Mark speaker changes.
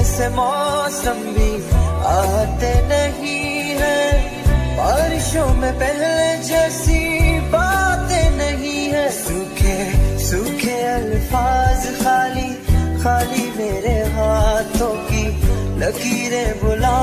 Speaker 1: जैसे मौसम भी आते नहीं है। बारिशों में पहले जैसी बातें नहीं है। सूखे सूखे अल्फाज खाली खाली मेरे हाथों की लकीरें बुला